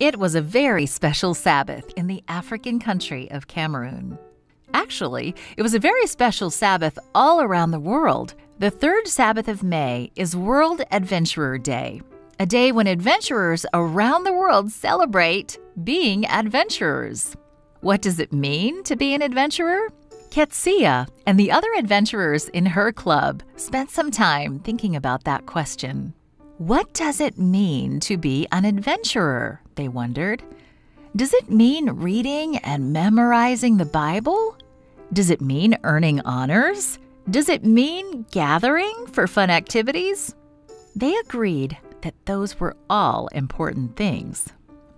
It was a very special Sabbath in the African country of Cameroon. Actually, it was a very special Sabbath all around the world. The third Sabbath of May is World Adventurer Day, a day when adventurers around the world celebrate being adventurers. What does it mean to be an adventurer? Ketsia and the other adventurers in her club spent some time thinking about that question. What does it mean to be an adventurer? They wondered. Does it mean reading and memorizing the Bible? Does it mean earning honors? Does it mean gathering for fun activities? They agreed that those were all important things.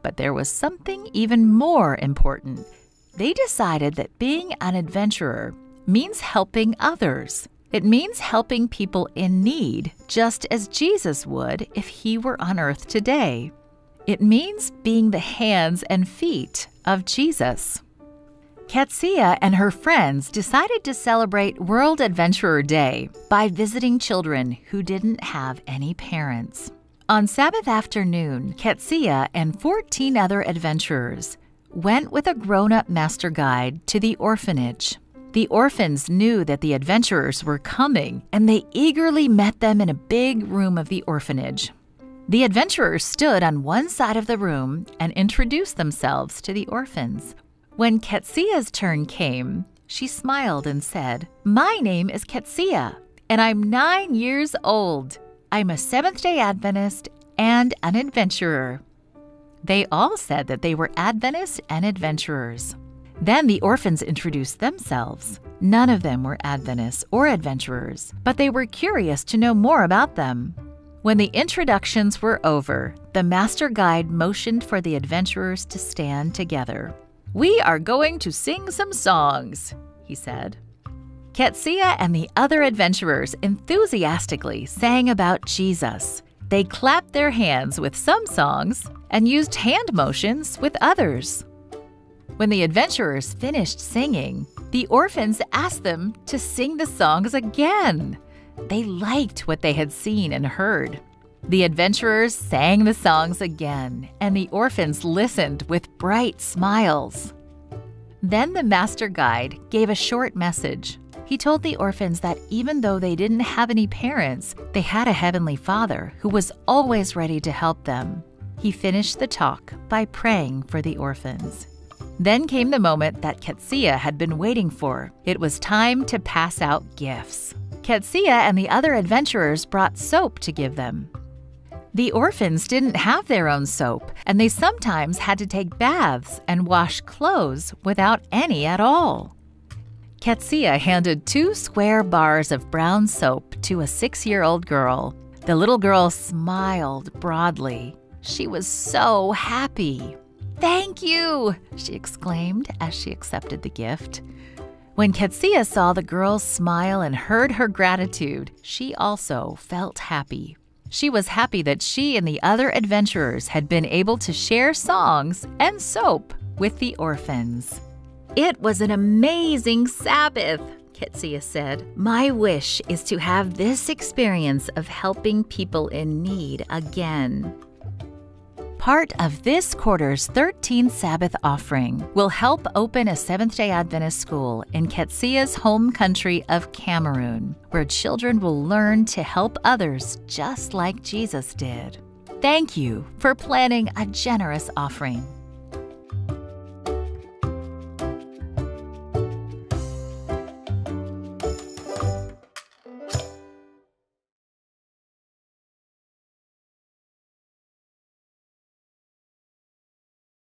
But there was something even more important. They decided that being an adventurer means helping others. It means helping people in need, just as Jesus would if he were on earth today. It means being the hands and feet of Jesus. Ketsia and her friends decided to celebrate World Adventurer Day by visiting children who didn't have any parents. On Sabbath afternoon, Ketsia and 14 other adventurers went with a grown up master guide to the orphanage. The orphans knew that the adventurers were coming, and they eagerly met them in a big room of the orphanage. The adventurers stood on one side of the room and introduced themselves to the orphans. When Ketsia's turn came, she smiled and said, My name is Ketsia, and I'm nine years old. I'm a Seventh day Adventist and an adventurer. They all said that they were Adventists and adventurers. Then the orphans introduced themselves. None of them were Adventists or adventurers, but they were curious to know more about them. When the introductions were over, the master guide motioned for the adventurers to stand together. We are going to sing some songs, he said. Ketsia and the other adventurers enthusiastically sang about Jesus. They clapped their hands with some songs and used hand motions with others. When the adventurers finished singing, the orphans asked them to sing the songs again. They liked what they had seen and heard. The adventurers sang the songs again, and the orphans listened with bright smiles. Then the master guide gave a short message. He told the orphans that even though they didn't have any parents, they had a heavenly father who was always ready to help them. He finished the talk by praying for the orphans. Then came the moment that Ketsia had been waiting for. It was time to pass out gifts. Ketsia and the other adventurers brought soap to give them. The orphans didn't have their own soap, and they sometimes had to take baths and wash clothes without any at all. Ketsia handed two square bars of brown soap to a six year old girl. The little girl smiled broadly. She was so happy. Thank you, she exclaimed as she accepted the gift. When Ketsia saw the girl's smile and heard her gratitude, she also felt happy. She was happy that she and the other adventurers had been able to share songs and soap with the orphans. It was an amazing Sabbath, Ketsia said. My wish is to have this experience of helping people in need again. Part of this quarter's 13th Sabbath offering will help open a Seventh day Adventist school in Ketsia's home country of Cameroon, where children will learn to help others just like Jesus did. Thank you for planning a generous offering.